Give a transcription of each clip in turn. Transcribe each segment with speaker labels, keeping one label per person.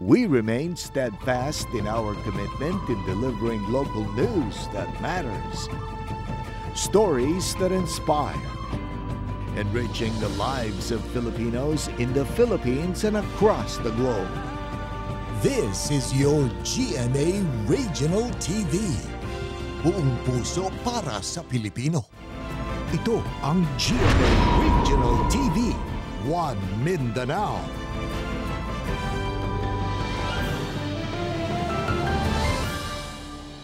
Speaker 1: We remain steadfast in our commitment in delivering local news that matters, stories that inspire, enriching the lives of Filipinos in the Philippines and across the globe.
Speaker 2: This is your GMA Regional TV. Buong puso para sa Pilipino. Ito ang GMA Regional TV. One Mindanao.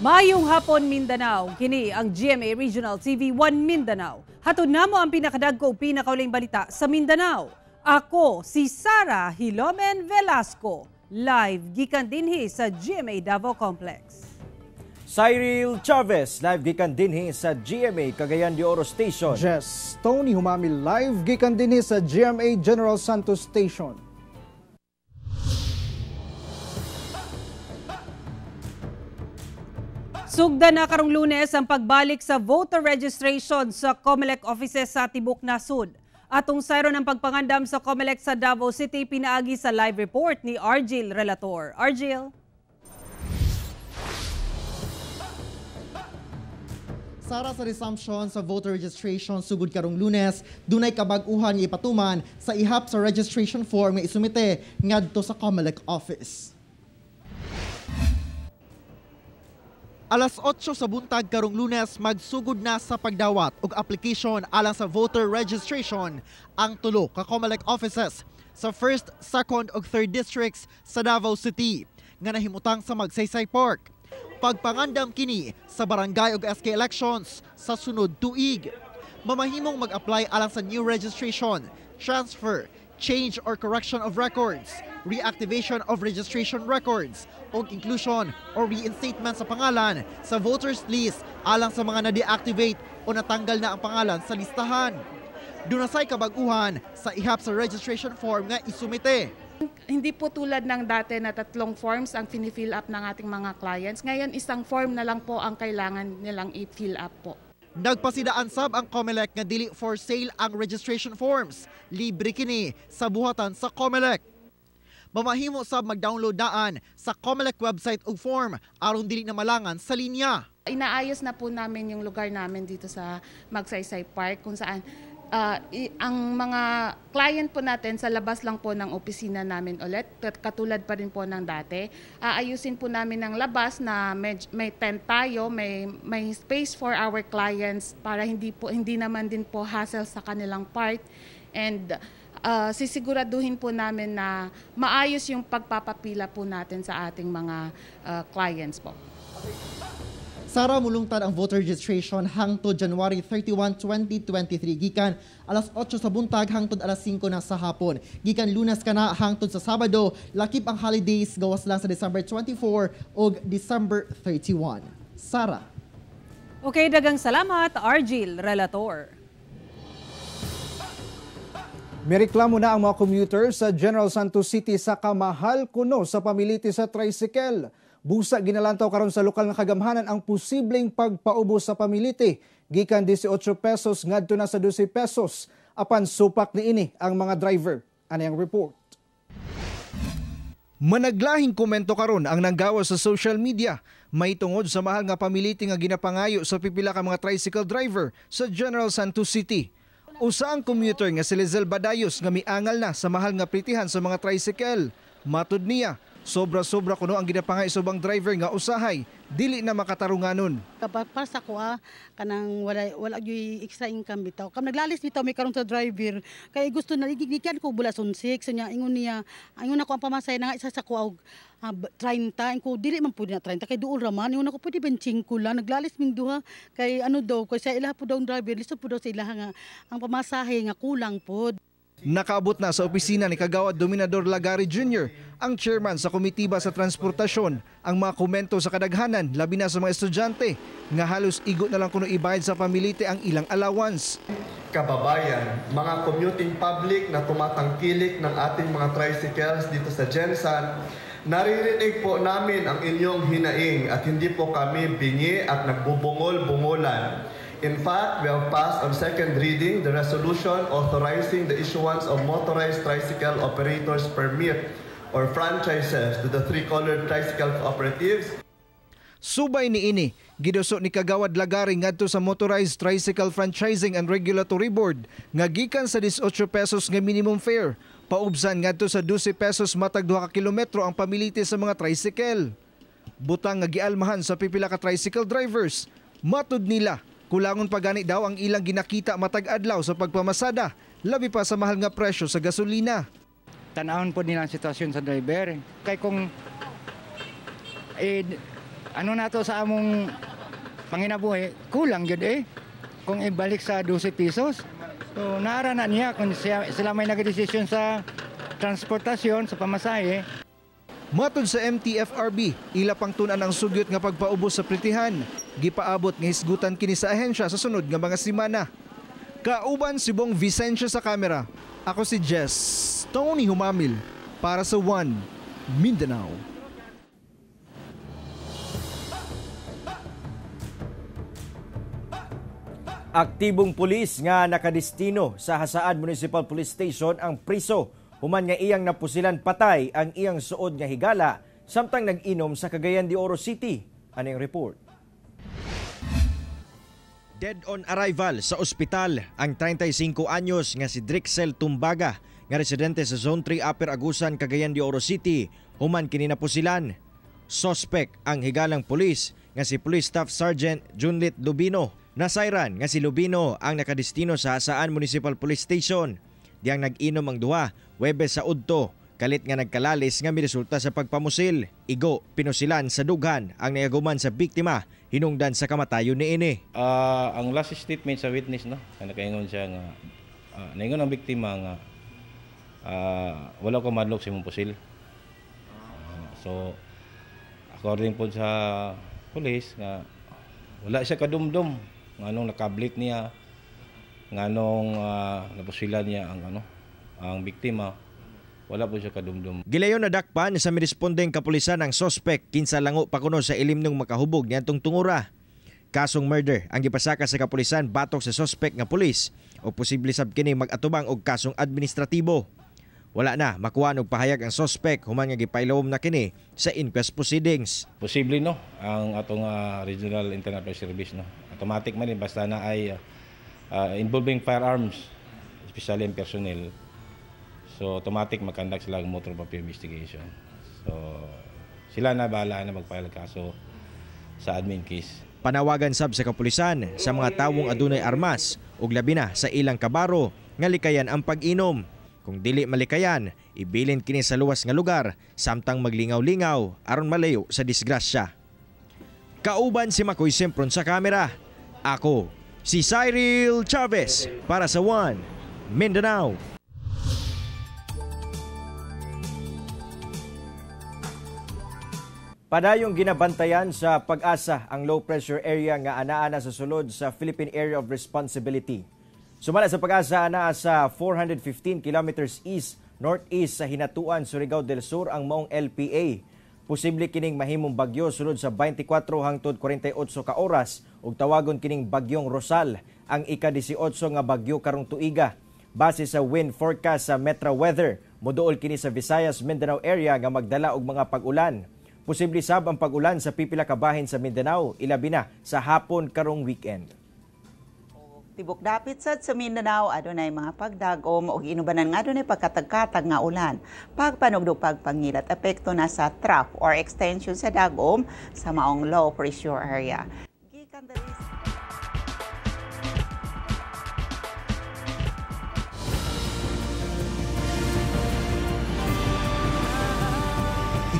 Speaker 3: Mayong hapon Mindanao, kini ang GMA Regional TV 1 Mindanao. Hatod namo ang pinakadagko ug pinakauling balita sa Mindanao. Ako si Sara Hilomen Velasco, live gikan dinhi sa GMA Davao Complex.
Speaker 4: Cyril Chavez, live gikan dinhi sa GMA Cagayan de Oro Station.
Speaker 5: Jess Tony Humami live gikan dinhi sa GMA General Santos Station.
Speaker 3: Sugda na karong lunes ang pagbalik sa voter registration sa COMELEC offices sa Tibok Nasud. Atong sayro ng pagpangandam sa COMELEC sa Davao City pinaagi sa live report ni Argil Relator. Argil?
Speaker 6: Sara sa resumption sa voter registration sugod karong Lunes, dunay kabag-uhan nga ipatuman sa ihap sa registration form nga isumite ngadto sa COMELEC office. Alas 8 sa buntag karong Lunes magsugod na sa pagdawat og application alang sa voter registration ang tulo ka COMELEC offices sa 1st, 2nd ug 3rd districts sa Davao City nga nahimutang sa Magsaysay Park. Pagpangandam kini sa barangay ug SK elections sa sunod tuig. Mamahimong mag-apply alang sa new registration, transfer, change or correction of records, reactivation of registration records, o inclusion or reinstatement sa pangalan sa voters list alang sa mga na-deactivate o natanggal na ang pangalan sa listahan. Dunasay kabaguhan sa ihap sa registration form nga isumite.
Speaker 7: Hindi po tulad ng dati na tatlong forms ang fini-fill up ng ating mga clients. Ngayon isang form na lang po ang kailangan nilang i-fill up po.
Speaker 6: Nagpasidaan sab ang COMELEC nga dili for sale ang registration forms. Libre kini sa buhatan sa COMELEC. Mamahimo sab mag-download daan sa COMELEC website ug form aron dili na malangan sa linya.
Speaker 7: Inaayos na po namin yung lugar namin dito sa Magsaysay Park kung saan uh, ang mga client po natin sa labas lang po ng opisina namin ulit, kat- katulad pa rin po ng dati. Aayusin po namin ng labas na may, may tent tayo, may, may space for our clients para hindi po hindi naman din po hassle sa kanilang part. And uh, sisiguraduhin po namin na maayos yung pagpapapila po natin sa ating mga uh, clients po.
Speaker 6: Sara mulungtad ang voter registration hangtod January 31, 2023 gikan alas 8 sa buntag hangtod alas 5 na sa hapon. Gikan Lunes kana hangtod sa Sabado, lakip ang holidays gawas lang sa December 24 ug December 31. Sara
Speaker 3: Okay, dagang salamat, Argil Relator.
Speaker 5: May reklamo na ang mga commuter sa General Santos City sa kamahal kuno sa pamiliti sa tricycle. Busa ginalantaw karon sa lokal nga kagamhanan ang posibleng pagpaubos sa pamiliti gikan 18 pesos ngadto na sa 12 pesos apan supak niini ang mga driver. Ani ang report. Managlahing komento karon ang nanggawa sa social media may tungod sa mahal nga pamiliti nga ginapangayo sa pipila ka mga tricycle driver sa General Santos City. Usa ang commuter nga si Lizel Badayos nga miangal na sa mahal nga pritihan sa mga tricycle. Matud niya, sobra-sobra kuno ang ginapangay sa ubang driver nga usahay, dili na makatarunganon.
Speaker 8: para sa ko ah, kanang wala wala gyud extra income bitaw. Kam naglalis bitaw may karon sa driver. Kay gusto na igigikan ko bula sunsik so niya ingon niya ingon ako ang pamasay na isa sa ko og ah, b- 30 ko dili man pud na 30 kay duol raman ingon ako pwede ben 5 lang? Naglalis ming duha. Kay ano daw kay sa ilaha pud daw driver listo pud daw sa ilaha nga ang pamasahe nga kulang pod
Speaker 5: Nakaabot na sa opisina ni Kagawad Dominador Lagari Jr., ang chairman sa Komitiba sa Transportasyon, ang mga komento sa kadaghanan, labi na sa mga estudyante, nga halos igo na lang kuno ibayad sa pamilite ang ilang allowance.
Speaker 9: kababayan, mga commuting public na tumatangkilik ng ating mga tricycles dito sa Jensan, naririnig po namin ang inyong hinaing at hindi po kami bingi at nagbubungol-bungolan. In fact, we have passed on second reading the resolution authorizing the issuance of motorized tricycle operators permit or franchises to the three-colored tricycle cooperatives
Speaker 5: Subay ni ini, giduso ni Kagawad Lagari ngadto sa Motorized Tricycle Franchising and Regulatory Board nga gikan sa 18 pesos nga minimum fare, paubsan ngadto sa 12 pesos matag 2 ka kilometro ang pamiliti sa mga tricycle. Butang nga gialmahan sa pipila ka tricycle drivers, matud nila kulangon pa gani daw ang ilang ginakita matag adlaw sa pagpamasada, labi pa sa mahal nga presyo sa gasolina.
Speaker 10: tanahon po nila ang sitwasyon sa driver. Kay kung eh, ano na to sa among panginabuhi, kulang yun eh. Kung ibalik sa 12 pesos. So naara na niya kung siya, sila may nagdesisyon sa transportasyon, sa pamasahe,
Speaker 5: Matod sa MTFRB, ila pang tunan ang sugyot nga pagpaubos sa pritihan. Gipaabot nga hisgutan kini sa ahensya sa sunod nga mga simana. Kauban si Bong Vicencio sa kamera. Ako si Jess Tony Humamil para sa One Mindanao.
Speaker 4: Aktibong pulis nga nakadestino sa Hasaan Municipal Police Station ang priso human nga iyang napusilan patay ang iyang suod nga higala samtang nag-inom sa Cagayan de Oro City. Aning report. Dead on arrival sa ospital ang 35 anyos nga si Drixel Tumbaga nga residente sa Zone 3 Upper Agusan, Cagayan de Oro City human kini napusilan. Suspect ang higalang pulis nga si Police Staff Sergeant Junlit Lubino. Nasayran nga si Lubino ang nakadestino sa Hasaan Municipal Police Station. Diyang nag-inom ang duha, Webes sa Udto, kalit nga nagkalalis nga miresulta sa pagpamusil. Igo, pinusilan sa dughan ang nayaguman sa biktima, hinungdan sa kamatayon ni ini.
Speaker 11: Ah, ang last statement sa witness no, na nakaingon siya nga uh, naingon ang biktima nga ah, wala ko madlok sa imong pusil. Ah, so according po sa police nga wala siya kadumdum nganong nakablit niya nganong uh, napusilan niya ang ano ang biktima wala po siya kadumdum
Speaker 4: Gilayon na dakpan sa mirespondeng kapulisan ang sospek kinsa lango pa kuno sa ilim ng makahubog niadtong tungura. Kasong murder ang gipasaka sa kapulisan batok sa sospek nga pulis o posible sab kini mag-atubang og kasong administratibo. Wala na makuha og pahayag ang sospek human nga gipailawom na kini sa inquest proceedings.
Speaker 11: posible no ang atong ah, regional internal Affairs service no automatic man basta na ay ah, involving firearms especially ang personnel so automatic mag-conduct sila ng motor vehicle investigation so sila na bahala na mag-file kaso sa admin case
Speaker 4: Panawagan sab sa kapulisan sa mga tawong adunay armas ug labi na sa ilang kabaro nga likayan ang pag-inom. Kung dili malikayan, ibilin kini sa luwas nga lugar samtang maglingaw-lingaw aron malayo sa disgrasya. Kauban si Makoy Sempron sa kamera. Ako, si Cyril Chavez para sa One Mindanao. Padayong ginabantayan sa pag-asa ang low pressure area nga anaa na sa sulod sa Philippine Area of Responsibility. Sumala sa pag-asa anaa sa 415 kilometers east northeast sa Hinatuan, Surigao del Sur ang maong LPA. Posible kining mahimong bagyo sulod sa 24 hangtod 48 ka oras ug tawagon kining bagyong Rosal ang ika-18 nga bagyo karong tuiga. Base sa wind forecast sa Metro Weather, moduol kini sa Visayas, Mindanao area nga magdala og mga pag-ulan. Posible sab ang pag-ulan sa pipila ka bahin sa Mindanao, ilabi na sa hapon karong weekend.
Speaker 12: Tibok dapit sad sa Mindanao adunay mga pagdagom ug inubanan nga adunay pagkatag-katag nga ulan. Pagpanugdog pagpangilat epekto na sa trough or extension sa dagom sa maong low pressure area.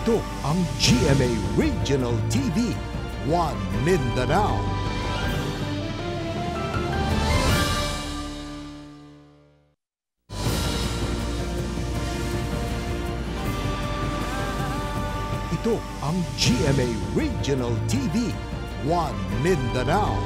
Speaker 2: Ito ang GMA Regional TV. One Mindanao. Ito ang GMA Regional TV. One Mindanao.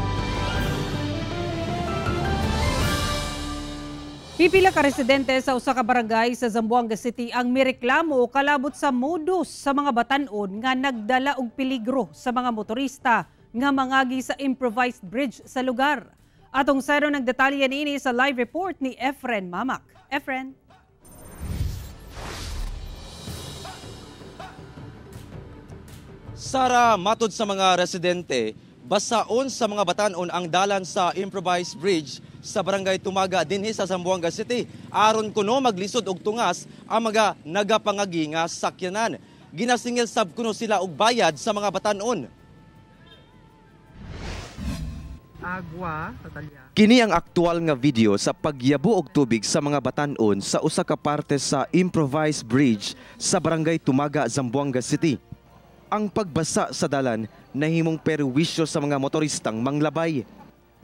Speaker 3: Pipila ka residente sa usa ka barangay sa Zamboanga City ang mireklamo o kalabot sa modus sa mga batanon nga nagdala og peligro sa mga motorista nga mangagi sa improvised bridge sa lugar. Atong sero ng detalye niini sa live report ni Efren Mamak. Efren.
Speaker 6: Sara, matod sa mga residente, basaon sa mga batanon ang dalan sa improvised bridge sa barangay Tumaga dinhi sa Zamboanga City aron kuno maglisod og tungas ang mga nagapangagi nga sakyanan. Ginasingil sab kuno sila og bayad sa mga batanon.
Speaker 13: Agua, Tatalya.
Speaker 6: Kini ang aktual nga video sa pagyabo og tubig sa mga batanon sa usa ka parte sa improvised bridge sa barangay Tumaga, Zamboanga City. Ang pagbasa sa dalan nahimong perwisyo sa mga motoristang manglabay.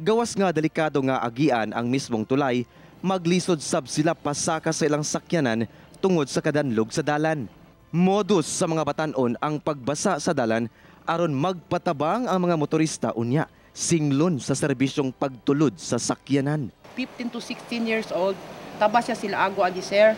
Speaker 6: Gawas nga delikado nga agian ang mismong tulay, maglisod sab sila pasaka sa ilang sakyanan tungod sa kadanlog sa dalan. Modus sa mga batanon ang pagbasa sa dalan aron magpatabang ang mga motorista unya singlon sa serbisyong pagtulod sa sakyanan.
Speaker 13: 15 to 16 years old, tabas siya sila agwa agi sir.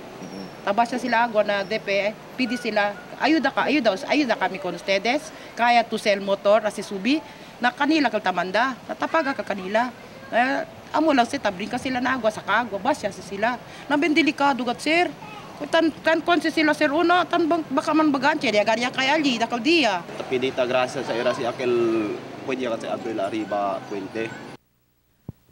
Speaker 13: Tabas siya sila agwa na DP, pidi sila, ayuda ka, ayuda, ayuda kami kon ustedes, kaya to sell motor, asi subi, na kanila kal tamanda, natapaga ka kanila. Eh, amo lang si tabring ka sila na agwa sa kagwa, bas siya sila. Nabin delikado gat sir. Tan kan kon si sila sir una, tan bang, baka man baganche, dia ganyan kay Ali, dakal dia.
Speaker 14: Tapi dita grasa sa ira si Akel pwede ka sa Abdul Arriba Puente.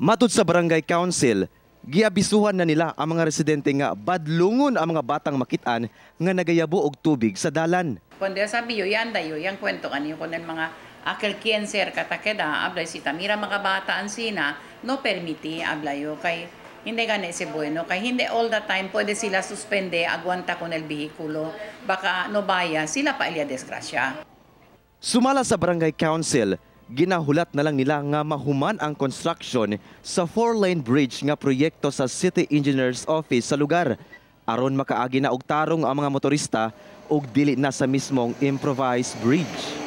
Speaker 6: Matod sa barangay council, giabisuhan na nila ang mga residente nga badlungon ang mga batang makitaan nga nagayabo og tubig sa dalan.
Speaker 15: Cuando sabi yo, yan dayo, yan kwento kanyo ko ng mga akil kienser katakeda, ablay si Tamira mga bata sina, no permiti ablayo kay hindi gani si bueno kay hindi all the time pwede sila suspende agwanta con el vehikulo baka no baya sila pa ilya desgrasya.
Speaker 6: Sumala sa barangay council, ginahulat na lang nila nga mahuman ang construction sa four-lane bridge nga proyekto sa City Engineers Office sa lugar aron makaagi na og tarong ang mga motorista og dili na sa mismong improvised bridge.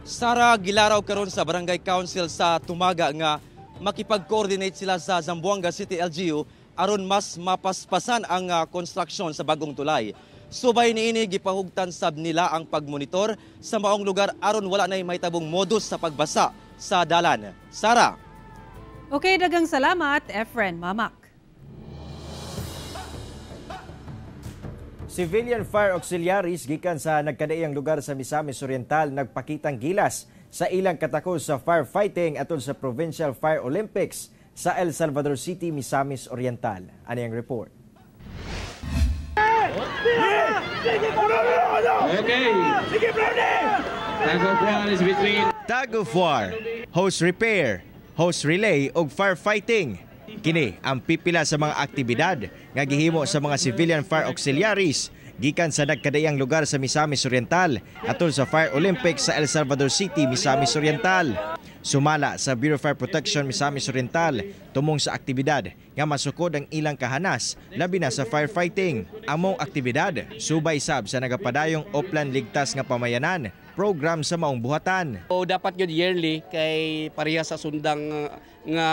Speaker 6: Sara gilaraw karon sa Barangay Council sa Tumaga nga makipag-coordinate sila sa Zamboanga City LGU aron mas mapaspasan ang construction sa bagong tulay. Subay niini gipahugtan sab nila ang pagmonitor sa maong lugar aron wala nay tabong modus sa pagbasa sa dalan. Sara.
Speaker 3: Okay, dagang salamat, Efren Mamak.
Speaker 16: Civilian fire auxiliaries gikan sa nagkadaiyang lugar sa Misamis Oriental nagpakitang gilas sa ilang katakos sa firefighting atol sa Provincial Fire Olympics sa El Salvador City, Misamis Oriental. Ano yung report?
Speaker 17: Okay. Tag of war is between
Speaker 4: Tag of War, hose repair, hose relay ug firefighting. Kini ang pipila sa mga aktibidad nga gihimo sa mga civilian fire auxiliaries gikan sa nagkadayang lugar sa Misamis Oriental atol sa Fire Olympics sa El Salvador City, Misamis Oriental. Sumala sa Bureau of Fire Protection Misamis Oriental tumong sa aktibidad nga masukod ang ilang kahanas labi na sa firefighting. Among aktibidad subay sab sa nagapadayong Oplan Ligtas nga Pamayanan program sa maong buhatan.
Speaker 18: O dapat yun yearly kay pareha sa sundang uh, nga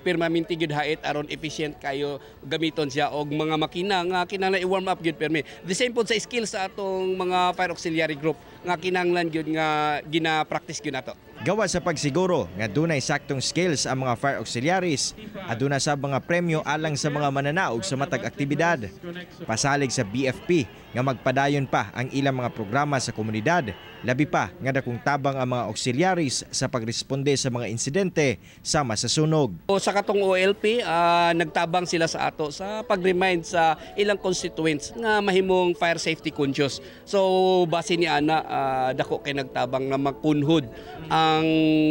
Speaker 18: permanente gyud hait aron efficient kayo gamiton siya og mga makina nga kinahanglan i-warm up gyud permi. The same pod sa skills sa atong mga fire auxiliary group nga kinahanglan gyud nga gina-practice gyud nato.
Speaker 4: Gawa sa pagsiguro nga dunay saktong skills ang mga fire auxiliaries, aduna sa mga premyo alang sa mga mananaog sa matag aktibidad. Pasalig sa BFP nga magpadayon pa ang ilang mga programa sa komunidad, labi pa nga dakong tabang ang mga auxiliaries sa pagresponde sa mga insidente sama sa sunog.
Speaker 18: O sa katong OLP, uh, nagtabang sila sa ato sa pag-remind sa ilang constituents nga mahimong fire safety conscious. So base ni ana uh, dako kay nagtabang na magpunhod ang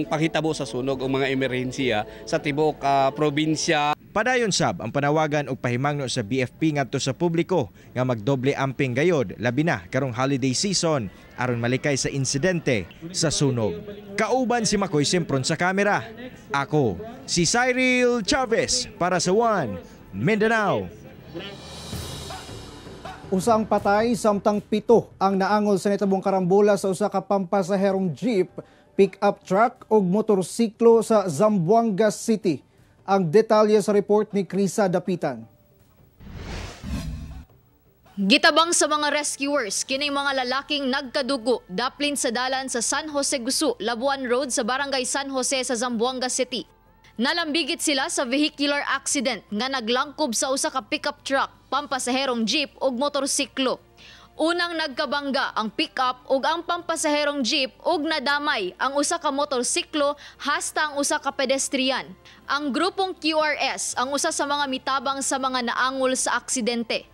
Speaker 18: paghitabo sa sunog o mga emerhensiya sa tibok uh, probinsya.
Speaker 4: Padayon sab ang panawagan og pahimangno sa BFP ngadto sa publiko nga magdoble amping gayod labi na karong holiday season aron malikay sa insidente sa sunog. Kauban si Makoy Simpron sa kamera. Ako si Cyril Chavez para sa One Mindanao.
Speaker 5: Usang patay samtang pito ang naangol sa nitabong karambola sa usa ka pampasaherong jeep, pick-up truck ug motorsiklo sa Zamboanga City. Ang detalye sa report ni Krisa Dapitan.
Speaker 19: Gitabang sa mga rescuers, kining mga lalaking nagkadugo daplin sa dalan sa San Jose Gusu, Labuan Road sa Barangay San Jose sa Zamboanga City. Nalambigit sila sa vehicular accident nga naglangkob sa usa ka pickup truck, pampasaherong jeep ug motorsiklo. Unang nagkabangga ang pickup ug ang pampasaherong jeep ug nadamay ang usa ka motorsiklo hasta ang usa ka pedestrian. Ang grupong QRS ang usa sa mga mitabang sa mga naangol sa aksidente.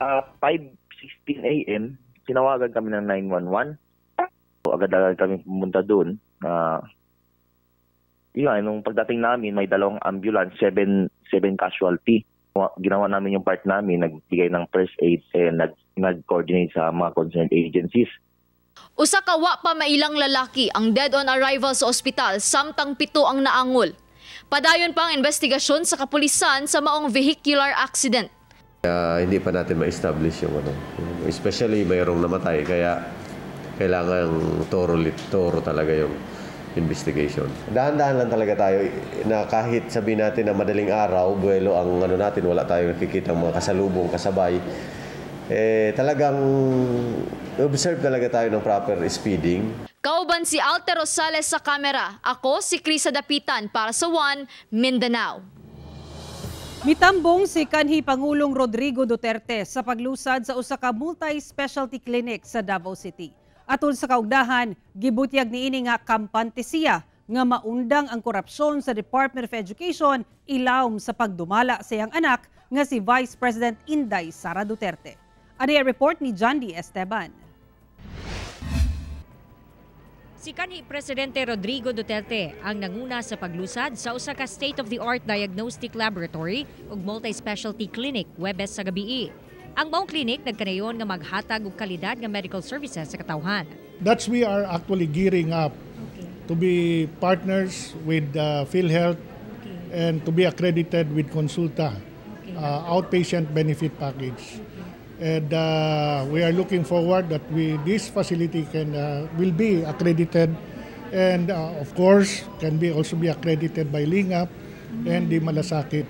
Speaker 20: Uh, 5.16 a.m., tinawagan kami ng 911. So, agad-agad kami pumunta doon. Uh, yun, nung pagdating namin, may dalawang ambulance, seven, seven casualty. Ginawa namin yung part namin, nagbigay ng first aid and nag, nag-coordinate sa mga concerned agencies.
Speaker 19: Usa ka pa mailang lalaki ang dead on arrival sa ospital samtang pito ang naangol. Padayon pa ang investigasyon sa kapulisan sa maong vehicular accident.
Speaker 14: Kaya hindi pa natin ma-establish yung ano. Especially mayroong namatay kaya kailangan toro, toro talaga yung investigation. Dahan-dahan lang talaga tayo na kahit sabihin natin na madaling araw, buwelo ang ano natin, wala tayong nakikita mga kasalubong, kasabay. Eh, talagang observe talaga tayo ng proper speeding.
Speaker 19: Kauban si Alter Rosales sa kamera. Ako si Krisa Dapitan para sa One Mindanao.
Speaker 3: Mitambong si kanhi Pangulong Rodrigo Duterte sa paglusad sa usa ka multi-specialty clinic sa Davao City. Atol sa kaugdahan, gibutyag niini nga kampante siya nga maundang ang korupsyon sa Department of Education ilawom sa pagdumala sa iyang anak nga si Vice President Inday Sara Duterte. Yung report ni John. Esteban?
Speaker 21: Si kanhi Presidente Rodrigo Duterte ang nanguna sa paglusad sa usa ka state-of-the-art diagnostic laboratory ug multi-specialty clinic Webes sa gabii. Ang maong clinic nagkanayon nga maghatag og kalidad nga medical services sa katawhan.
Speaker 9: That's we are actually gearing up to be partners with uh, PhilHealth and to be accredited with Consulta, uh, outpatient benefit package. And uh, we are looking forward that we this facility can uh, will be accredited, and uh, of course can be also be accredited by Lingap and the Malasakit.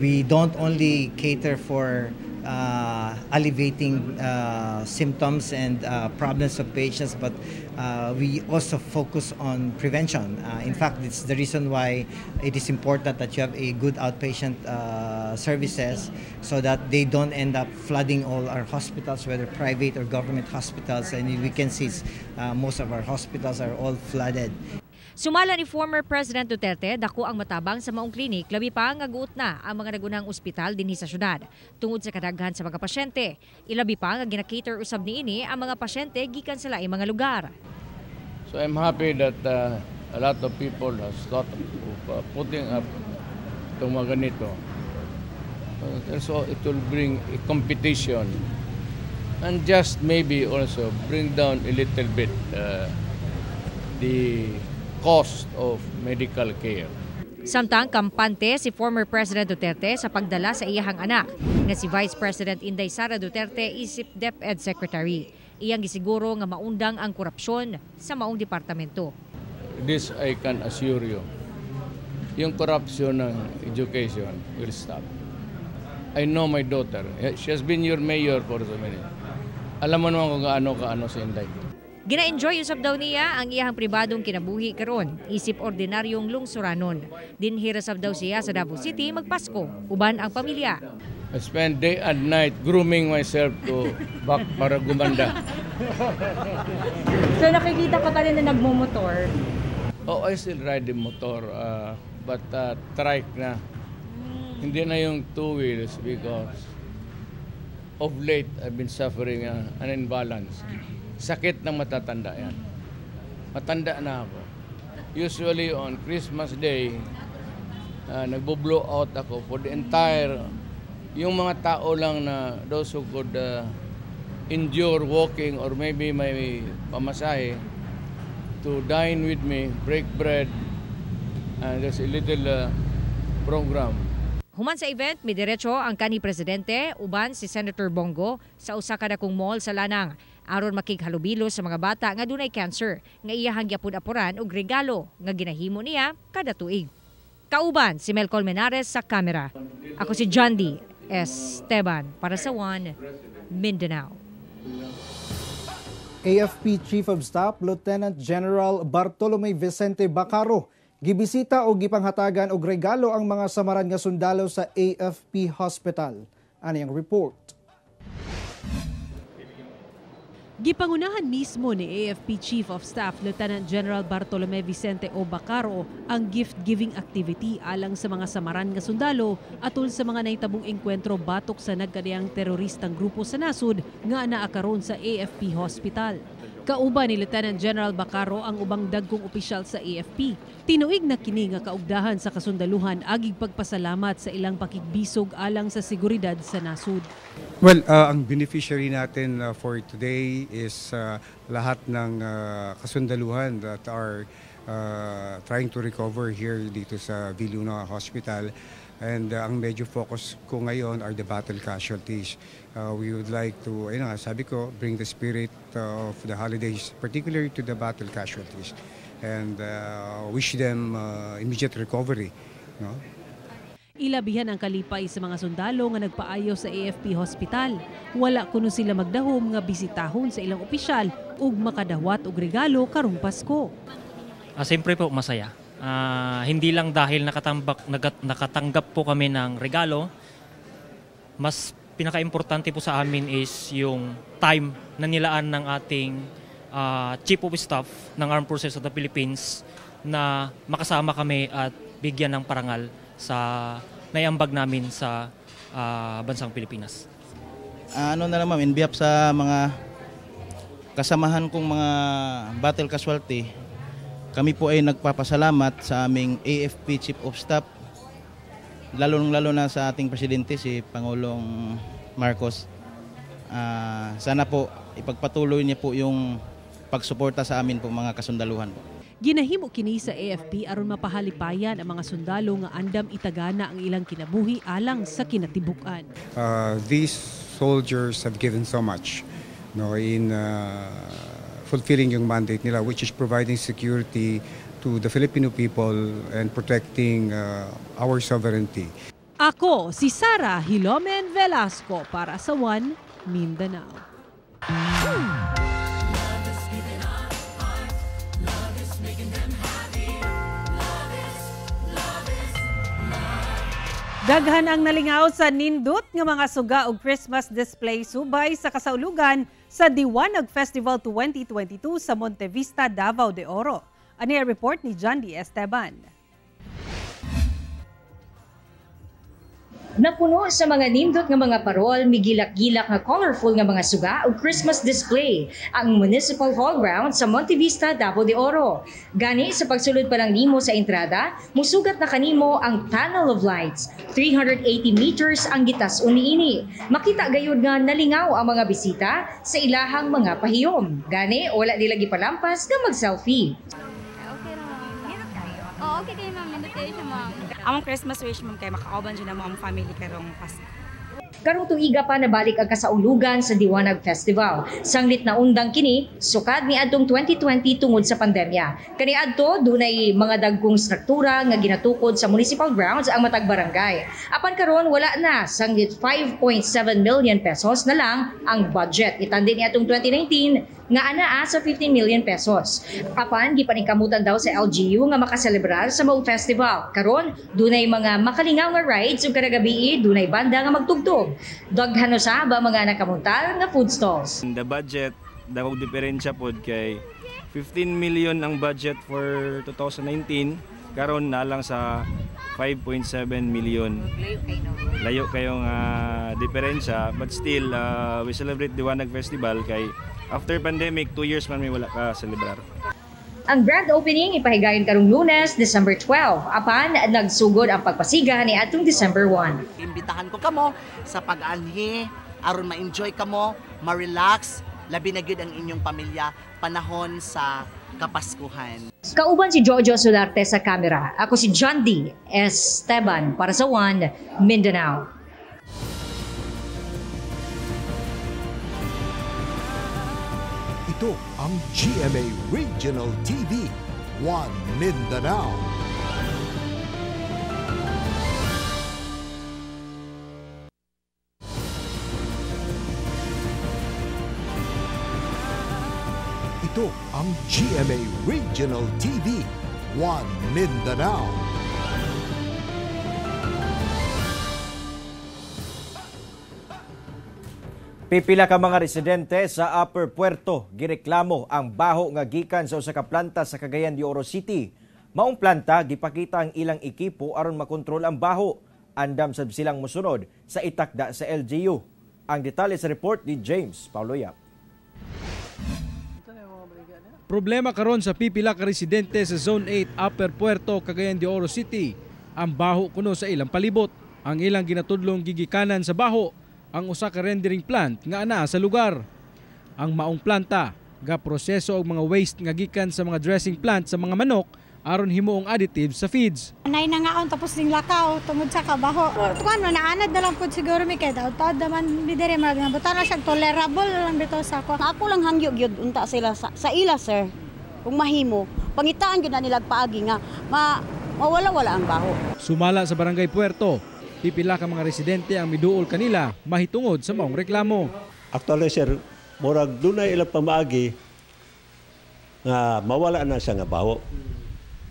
Speaker 22: We don't only cater for uh, alleviating uh, symptoms and uh, problems of patients, but uh, we also focus on prevention. Uh, in fact, it's the reason why it is important that you have a good outpatient uh, services so that they don't end up flooding all our hospitals, whether private or government hospitals. And we can see most of our hospitals are all flooded.
Speaker 21: Sumala ni former President Duterte, dako ang matabang sa maong klinik, labi pa nga guot na ang mga nagunang ospital dinhi sa syudad. Tungod sa kadaghan sa mga pasyente, ilabi pa nga ginakater usab niini ang mga pasyente gikan sa laing mga lugar.
Speaker 23: So I'm happy that uh, a lot of people has thought of uh, putting up itong mga ganito. Uh, so it will bring a competition and just maybe also bring down a little bit uh, the cost of medical care.
Speaker 21: Samtang kampante si former President Duterte sa pagdala sa iyahang anak nga si Vice President Inday Sara Duterte isip DepEd Secretary. Iyang gisiguro nga maundang ang korupsyon sa maong departamento.
Speaker 23: This I can assure you. Yung corruption ng education will stop. I know my daughter. She has been your mayor for so many. Alam mo naman kung gaano kaano si Inday.
Speaker 21: Gina-enjoy usab daw niya ang iyang pribadong kinabuhi karon, isip ordinaryong lungsuranon. Dinhira sab daw siya sa Davao City magpasko, uban ang pamilya.
Speaker 23: I spend day and night grooming myself to back para gumanda.
Speaker 24: So nakikita ka pa rin na nagmumotor?
Speaker 23: Oh, I still ride the motor, uh, but uh, trike na. Hindi na yung two wheels because of late I've been suffering uh, an imbalance. Sakit ng matatanda yan. Matanda na ako. Usually on Christmas Day, uh, nagbo-blow out ako for the entire, yung mga tao lang na those who could uh, endure walking or maybe may pamasahe to dine with me, break bread, and there's a little uh, program.
Speaker 21: Human sa event, may diretso ang kanhi presidente uban si Senator Bongo sa usa ka dakong mall sa Lanang aron makighalubilo sa mga bata nga dunay cancer nga iyahang gyapon apuran og regalo nga ginahimo niya kada tuig. Kauban si Mel Colmenares sa kamera. Ako si John D. Esteban para sa One Mindanao.
Speaker 5: AFP Chief of Staff Lieutenant General Bartolome Vicente Bacaro Gibisita o gipanghatagan og regalo ang mga samaran nga sundalo sa AFP Hospital. Ani ang report.
Speaker 3: Gipangunahan mismo ni AFP Chief of Staff Lieutenant General Bartolome Vicente O. Bacaro ang gift-giving activity alang sa mga samaran nga sundalo atol sa mga nahitabong engkwentro batok sa nagkadiyang teroristang grupo sa nasud nga anaa karon sa AFP Hospital. Kauban ni Lieutenant General Bacaro ang ubang dagkong opisyal sa AFP. Tinuig na kini nga kaugdahan sa kasundaluhan agig pagpasalamat sa ilang pakigbisog alang sa seguridad sa nasud.
Speaker 25: Well, uh, ang beneficiary natin uh, for today is uh, lahat ng uh, kasundaluhan that are uh, trying to recover here dito sa Viluna Hospital. And uh, ang medyo focus ko ngayon are the battle casualties. Uh, we would like to, ayun nga, sabi ko, bring the spirit uh, of the holidays, particularly to the battle casualties. And uh, wish them uh, immediate recovery. No?
Speaker 3: Ilabihan ang kalipay sa mga sundalo nga nagpaayo sa AFP Hospital. Wala kuno sila magdahom nga bisitahon sa ilang opisyal ug makadawat og regalo karong Pasko.
Speaker 26: Uh, Siyempre po masaya. Uh, hindi lang dahil nakatambak, nagat, nakatanggap po kami ng regalo, mas pinaka-importante po sa amin is yung time na nilaan ng ating uh, Chief of Staff ng Armed Forces of the Philippines na makasama kami at bigyan ng parangal sa naiambag namin sa uh, bansang Pilipinas.
Speaker 13: Ano na lang ma'am, in behalf sa mga kasamahan kong mga battle casualty, kami po ay nagpapasalamat sa aming AFP Chief of Staff, lalo-lalo na sa ating presidente, si Pangulong Marcos. Uh, sana po ipagpatuloy niya po yung pagsuporta sa amin po mga kasundaluhan po.
Speaker 3: Ginahimo kini sa AFP aron mapahalipayan ang mga sundalo nga andam itagana ang ilang kinabuhi alang sa kinatibukan.
Speaker 25: Uh, these soldiers have given so much no in uh, fulfilling yung mandate nila which is providing security to the Filipino people and protecting uh, our sovereignty.
Speaker 3: Ako si Sara Hilomen Velasco para sa One Mindanao. Daghan ang nalingaw sa nindot nga mga suga og Christmas display subay sa kasaulugan sa Diwanag Festival 2022 sa Montevista, Davao de Oro. Ani report ni John D. Esteban.
Speaker 24: Napuno sa mga nindot nga mga parol, migilak-gilak nga colorful nga mga suga o Christmas display ang Municipal Hall Ground sa Montevista, Davao de Oro. Gani sa pagsulod pa ng nimo sa entrada, musugat na kanimo ang Tunnel of Lights. 380 meters ang gitas uniini. Makita gayud nga nalingaw ang mga bisita sa ilahang mga pahiyom. Gani wala nila gipalampas nga mag-selfie.
Speaker 27: Okay kayo ma'am. Nandito kayo siya ma'am. Among Christmas wish ma'am kay makauban dyan ang mga family karong Pasko.
Speaker 24: Karong tuiga pa nabalik ang kasaulugan sa Diwanag Festival. Sanglit na undang kini, sukad ni adtong 2020 tungod sa pandemya. Kani adto dunay mga dagkong struktura nga ginatukod sa municipal grounds ang matag barangay. Apan karon wala na, sanglit 5.7 million pesos na lang ang budget. Itandi ni atong 2019 nga anaa sa 15 million pesos. Apan gipaningkamutan daw sa LGU nga makaselebrar sa Moog Festival. Karon dunay mga makalingaw nga rides ug kada gabi dunay banda nga magtugtog. Daghan sa ba mga nakamuntal nga food stalls.
Speaker 14: The budget dagog diferensya pod kay 15 million ang budget for 2019 karon na lang sa 5.7 million. Layo kayong uh, diferensya but still uh, we celebrate Diwanag Festival kay after pandemic 2 years man may wala ka celebrar.
Speaker 24: Ang grand opening ipahigayon karong Lunes, December 12. Apan nagsugod ang pagpasiga ni atong December 1.
Speaker 28: Imbitahan ko kamo sa pag-anhi aron ma-enjoy kamo, ma-relax, labi na gyud ang inyong pamilya panahon sa Kapaskuhan.
Speaker 24: Kauban si Jojo Solarte sa kamera. Ako si John D. Esteban para sa One Mindanao.
Speaker 2: Ito ang GMA Regional TV, One Mindanao. Ang GMA Regional TV, One Mindanao.
Speaker 29: Pipila ka mga residente sa Upper Puerto gireklamo ang baho nga gikan sa usa ka planta sa Cagayan de Oro City. Maong planta gipakita ang ilang ekipo aron makontrol ang baho. Andam sab silang musunod sa itakda sa LGU. Ang detalye sa report ni James Paulo Yap.
Speaker 30: Problema karon sa pipila ka residente sa Zone 8 Upper Puerto, Cagayan de Oro City. Ang baho kuno sa ilang palibot. Ang ilang ginatudlong gigikanan sa baho ang usa ka rendering plant nga ana sa lugar. Ang maong planta ga proseso og mga waste nga gikan sa mga dressing plant sa mga manok aron himuong additive sa feeds.
Speaker 31: Nay na nga on tapos ning lakaw tungod sa kabaho. Kuan mo naanad na lang pud siguro mi kay daw tawad naman bidere mag nga buta na siya tolerable lang bitaw sa ako.
Speaker 32: Ako lang hangyo gyud unta sila sa, sa ila sir. Kung mahimo, pangitaan gyud na nila paagi nga ma mawala-wala ang baho.
Speaker 30: Sumala sa Barangay Puerto, pipila ka mga residente ang miduol kanila mahitungod sa maong reklamo.
Speaker 33: Actually sir, murag dunay ilang pamaagi nga mawala na siya nga baho.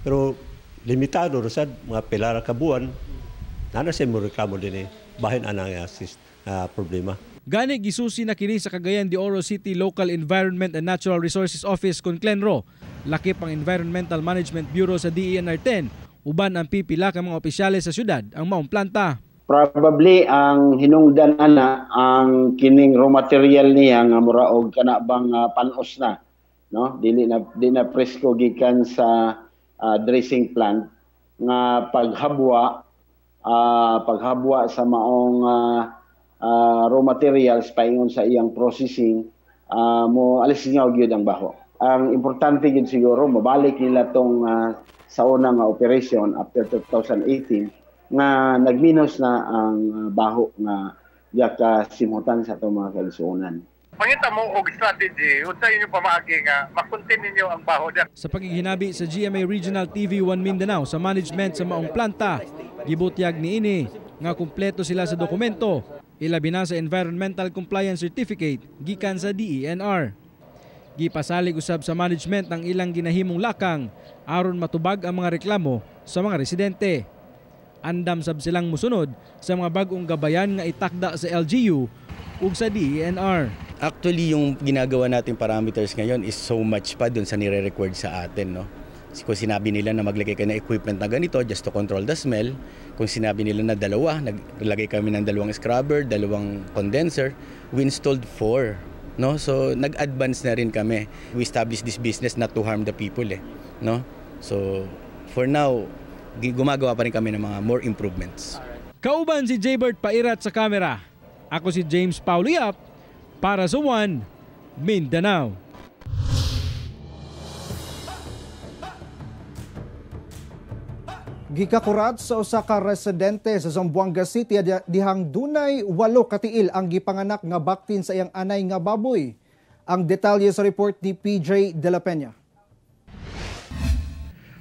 Speaker 33: Pero limitado ra sad mga pilara ka buwan nana siya mo reklamo din eh. Bahin ana nga sis uh, problema.
Speaker 30: Gani gisusi na kini sa Cagayan de Oro City Local Environment and Natural Resources Office kon Clenro. Lakip ang Environmental Management Bureau sa DENR 10 uban ang pipila ka mga opisyales sa syudad ang maong planta.
Speaker 14: Probably ang hinungdan ana ang kining raw material niya nga mura og kana bang uh, panos na no dili na di na presko gikan sa uh, dressing plant nga paghabwa uh, paghabwa sa maong uh, uh, raw materials paingon sa iyang processing uh, mo alis niya og ang baho. Ang importante gid siguro mabalik nila tong uh, sa unang uh, operation after 2018 nga nagminos na ang baho nga yaka simutan sa itong mga kalisunan.
Speaker 34: Pangita mo og strategy unsa inyo pamaagi nga makontain ninyo ang baho diya.
Speaker 30: Sa pagiginabi sa GMA Regional TV 1 Mindanao sa management sa maong planta, gibutyag ni ini nga kumpleto sila sa dokumento, ilabi na sa Environmental Compliance Certificate gikan sa DENR. Gipasalig usab sa management ang ilang ginahimong lakang aron matubag ang mga reklamo sa mga residente. Andam sab silang musunod sa mga bagong gabayan nga itakda sa LGU ug sa DENR.
Speaker 35: Actually, yung ginagawa nating parameters ngayon is so much pa dun sa nire-record sa atin. No? Kung sinabi nila na maglagay ka ng equipment na ganito just to control the smell, kung sinabi nila na dalawa, naglagay kami ng dalawang scrubber, dalawang condenser, we installed four. No? So, nag-advance na rin kami. We established this business not to harm the people. Eh. No? So, for now, gumagawa pa rin kami ng mga more improvements.
Speaker 30: Kauban si Jaybird Pairat sa kamera. Ako si James Pauliap para sa One Mindanao.
Speaker 36: Gikakurat sa usa ka residente sa Zamboanga City dihang dunay walo katiil ang gipanganak nga baktin sa iyang anay nga baboy. Ang detalye sa report ni PJ De La Peña.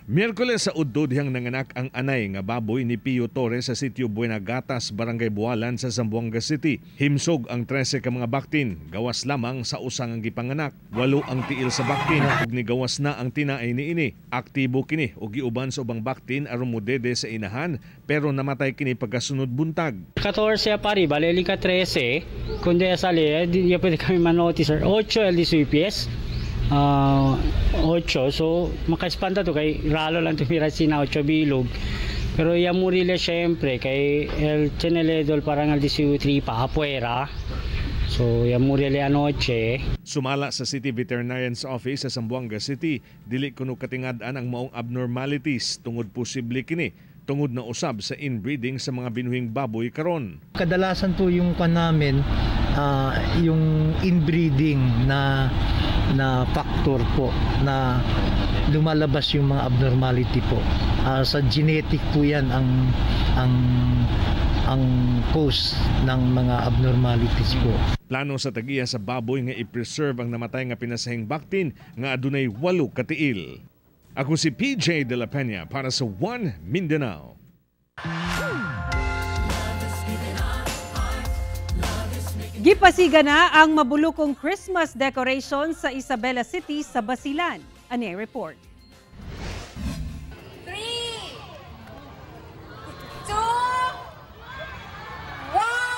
Speaker 37: Miyerkules sa udod dihang nanganak ang anay nga baboy ni Pio Torres sa sitio Buenagatas, Barangay Bualan sa Zamboanga City. Himsog ang 13 ka mga baktin, gawas lamang sa usang ang gipanganak. Walo ang tiil sa baktin ug ni gawas na ang tinaay ni ini. Aktibo kini ug giuban sa ubang baktin aron modede sa inahan pero namatay kini pagkasunod buntag.
Speaker 38: 14 pari, baleli ka 13. Kundi sali, di pwede kami manotice. 8 LDC UPS uh, 8 so makaespanta to kay ralo lang tumira sina 8 bilog pero yan mo rile syempre kay el Cheneledol parang al 13 pa apuera So, yan mo rile anoche.
Speaker 37: Sumala sa City Veterinarian's Office sa Zamboanga City, dili kuno katingad-an ang maong abnormalities tungod posible kini tungod na usab sa inbreeding sa mga binuhing baboy karon.
Speaker 39: Kadalasan po yung kan namin uh, yung inbreeding na na factor po na lumalabas yung mga abnormality po. Uh, sa genetic po yan ang ang ang cause ng mga abnormalities po.
Speaker 37: Plano sa tagiya sa baboy nga i-preserve ang namatay nga pinasahing baktin nga adunay walo katiil. Ako si PJ De La Peña para sa One Mindanao.
Speaker 3: Gipasiga na ang mabulukong Christmas decoration sa Isabela City sa Basilan. Ani report. Three, two, one.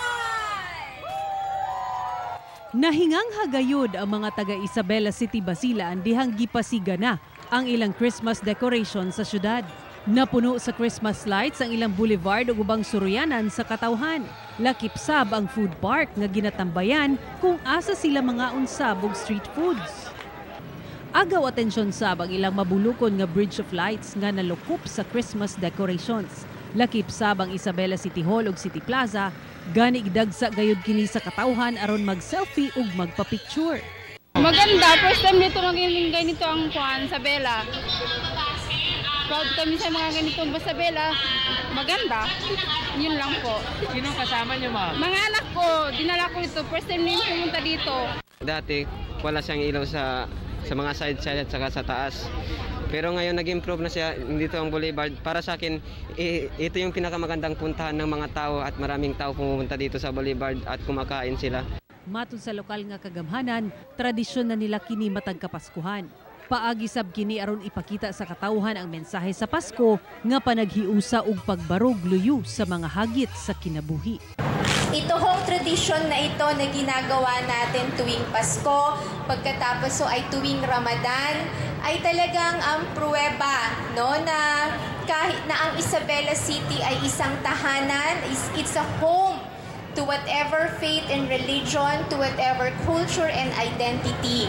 Speaker 37: Nahingang hagayod ang mga taga Isabela City Basilan dihang gipasiga na ang ilang Christmas decoration sa syudad. Napuno sa Christmas lights ang ilang boulevard ug ubang suryanan sa katawhan. Lakip sab ang food park nga ginatambayan kung asa sila mga unsab ug street foods. Agaw atensyon sab ang ilang mabulukon nga Bridge of Lights nga nalukop sa Christmas decorations. Lakip sab ang Isabela City Hall ug City Plaza, gani idagsa gayud kini sa katawhan aron mag-selfie ug magpa-picture.
Speaker 27: Maganda, first time dito maging ganito ang kuan sa Bella. Proud kami sa mga ganitong basta Bella. Maganda. Yun lang po.
Speaker 39: Sino kasama niyo, ma'am?
Speaker 27: Mga anak ko, dinala ko ito. First time din pumunta dito.
Speaker 39: Dati, wala siyang ilaw sa sa mga side-side at saka sa taas. Pero ngayon nag-improve na siya dito ang boulevard. Para sa akin, i- ito yung pinakamagandang puntahan ng mga tao at maraming tao pumunta dito sa boulevard at kumakain sila.
Speaker 37: Matun sa lokal nga kagamhanan, tradisyon na nila kini matag kapaskuhan. Paagi sab kini aron ipakita sa katawhan ang mensahe sa Pasko nga panaghiusa ug pagbarog luyo sa mga hagit sa kinabuhi.
Speaker 40: Ito hong tradisyon na ito na ginagawa natin tuwing Pasko, pagkatapos so ay tuwing Ramadan, ay talagang ang pruweba no, na kahit na ang Isabela City ay isang tahanan, is it's a home to whatever faith and religion, to whatever culture and identity.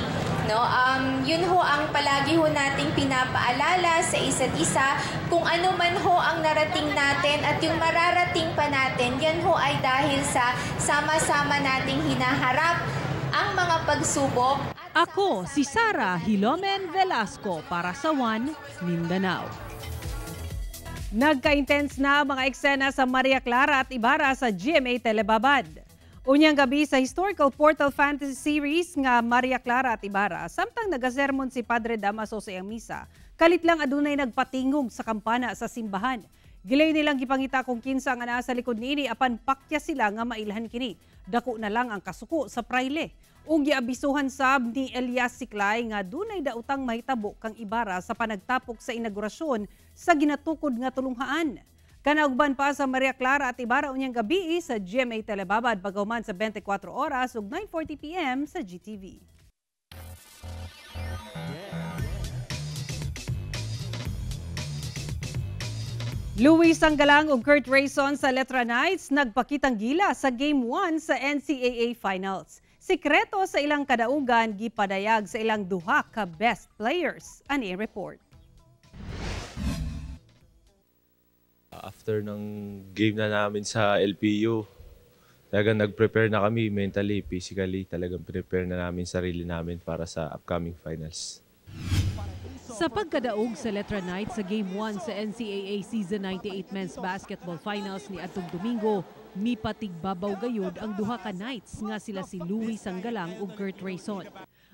Speaker 40: No, um, yun ho ang palagi ho nating pinapaalala sa isa't isa kung ano man ho ang narating natin at yung mararating pa natin, yan ho ay dahil sa sama-sama nating hinaharap ang mga pagsubok
Speaker 37: Ako si Sara Hilomen Velasco para sa One Mindanao. Nagka-intense na mga eksena sa Maria Clara at Ibarra sa GMA Telebabad. Unyang gabi sa historical portal fantasy series nga Maria Clara at Ibarra, samtang nagasermon si Padre Damaso sa iyang misa, kalit lang adunay nagpatingog sa kampana sa simbahan. Gilay nilang gipangita kung kinsa nga naa sa likod niini apan pakya sila nga mailhan kini. Dako na lang ang kasuko sa praile. Ug giabisuhan sab ni Elias Siklay nga dunay dautang mahitabo kang Ibarra sa panagtapok sa inaugurasyon sa ginatukod nga tulunghaan. Kanaugban pa sa Maria Clara at Ibarra unyang gabi sa GMA Telebabad pagauman sa 24 oras ug 9:40 PM sa GTV. Luis Sanggalang ug Kurt Rayson sa Letra Knights nagpakitang gila sa Game 1 sa NCAA Finals. Sikreto sa ilang kadaugan gipadayag sa ilang duha ka best players. Ani report.
Speaker 41: After ng game na namin sa LPU, talagang nag-prepare na kami mentally, physically. Talagang prepare na namin sarili namin para sa upcoming finals.
Speaker 37: Sa pagkadaog sa Letra Knight sa Game 1 sa NCAA Season 98 Men's Basketball Finals ni Atong Domingo, mipatigbabaw gayud ang duha ka Knights nga sila si Louis Sanggalang ug Kurt Rayson.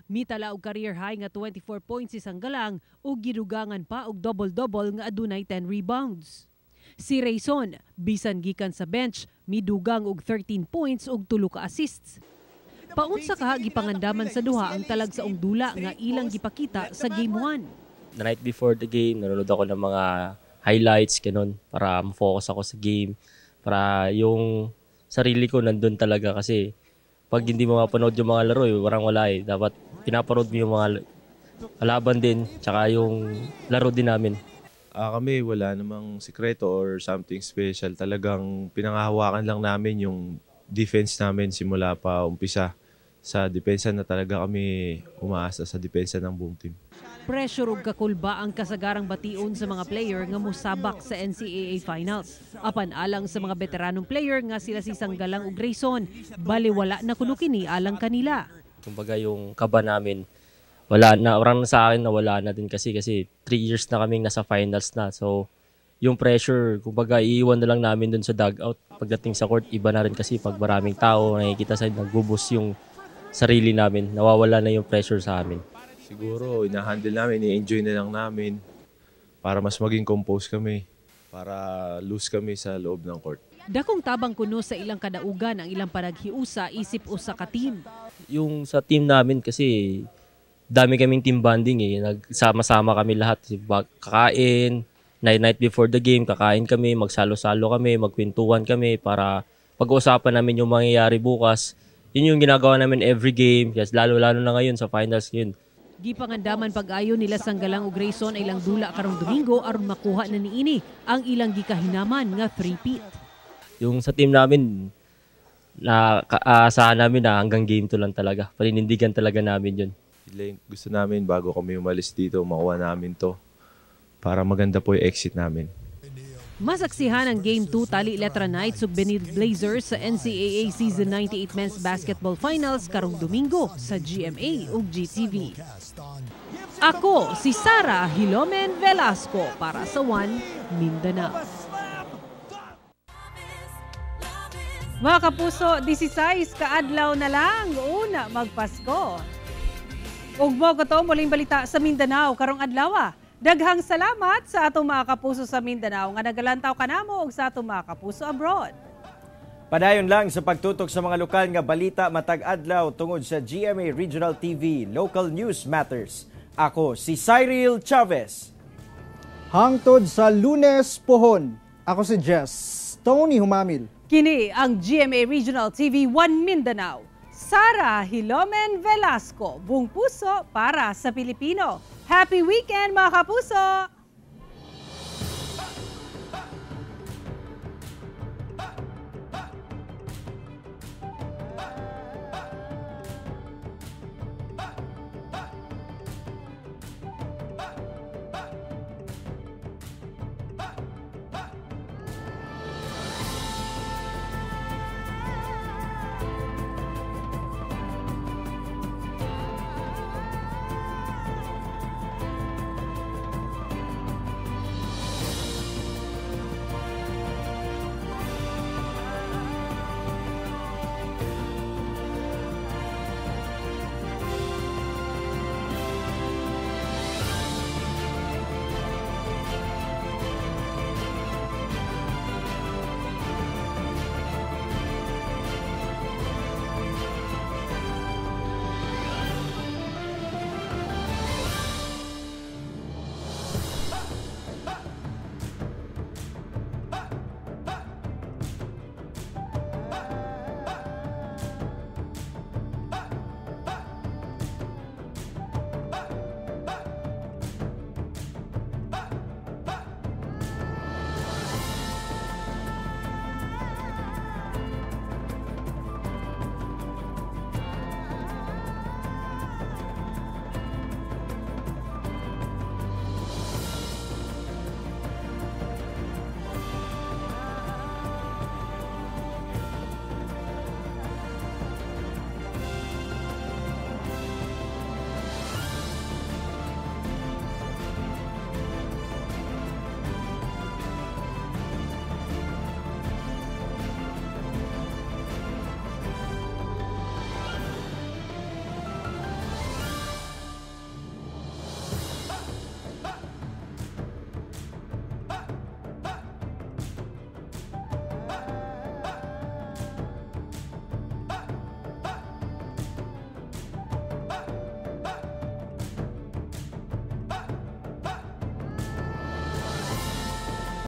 Speaker 37: Mitala og career high nga 24 points si Sanggalang ug gidugangan pa og double-double nga adunay 10 rebounds. Si Rayson, bisan gikan sa bench, midugang og 13 points ug tulo ka assists. Paunsa ka gipangandaman sa duha ang talag sa dula nga ilang gipakita sa Game 1.
Speaker 42: the night before the game, nanonood ako ng mga highlights, ganun, para ma-focus ako sa game. Para yung sarili ko nandun talaga kasi pag hindi mo mapanood yung mga laro, eh, warang wala eh. Dapat pinapanood mo yung mga kalaban din, tsaka yung laro din namin.
Speaker 41: Ah, kami wala namang sikreto or something special. Talagang pinangahawakan lang namin yung defense namin simula pa umpisa. Sa depensa na talaga kami umaasa sa depensa ng buong team.
Speaker 37: Pressure ug kakulba ang kasagarang bation sa mga player nga musabak sa NCAA Finals. Apan alang sa mga veteranong player nga sila si Sanggalang ug Grayson, baliwala na kuno kini alang kanila.
Speaker 42: Kumbaga yung kaba namin, wala na, orang sa akin na wala na din kasi kasi 3 years na kaming nasa finals na. So yung pressure, kumbaga iiwan na lang namin dun sa dugout. Pagdating sa court, iba na rin kasi pag maraming tao, nakikita sa nagbubus yung sarili namin, nawawala na yung pressure sa amin.
Speaker 41: Siguro, ina-handle namin, i-enjoy na lang namin para mas maging compose kami, para loose kami sa loob ng court.
Speaker 37: Dakong tabang kuno sa ilang kadaugan ang ilang panaghiusa isip usa ka team.
Speaker 42: Yung sa team namin kasi dami kaming team bonding eh. Nagsama-sama kami lahat. Kakain, night night before the game, kakain kami, magsalo-salo kami, magkwentuhan kami para pag-uusapan namin yung mangyayari bukas Yun yung ginagawa namin every game, kasi lalo-lalo na ngayon sa finals yun.
Speaker 3: Gipangandaman pag-ayo nila Sanggalang ug Grayson ay ilang dula karong Domingo aron makuha na niini ang ilang gikahinaman nga three-peat.
Speaker 42: Yung sa team namin, na aasahan namin na hanggang game to lang talaga. Paninindigan talaga namin yun.
Speaker 41: Like, gusto namin bago kami umalis dito, makuha namin to para maganda po yung exit namin.
Speaker 3: Masaksihan ang Game 2 Tali Letra Knights ug Benil Blazers sa NCAA Season 98 Men's Basketball Finals karong Domingo sa GMA ug GTV. Ako si Sara Hilomen Velasco para sa One Mindanao. Mga kapuso, 16 kaadlaw na lang una magpasko. Ug mo ko to muling balita sa Mindanao karong adlaw. Daghang salamat sa atong mga kapuso sa Mindanao nga nagalantaw kanamo ug sa atong mga kapuso abroad.
Speaker 4: Padayon lang sa pagtutok sa mga lokal nga balita matag adlaw tungod sa GMA Regional TV Local News Matters. Ako si Cyril Chavez.
Speaker 5: Hangtod sa Lunes Pohon. Ako si Jess Tony Humamil.
Speaker 3: Kini ang GMA Regional TV 1 Mindanao. Sara Hilomen Velasco, buong puso para sa Pilipino. Happy weekend mga kapuso!